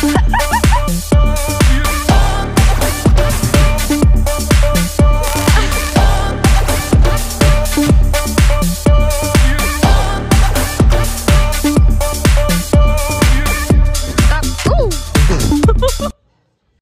Ha ha ha!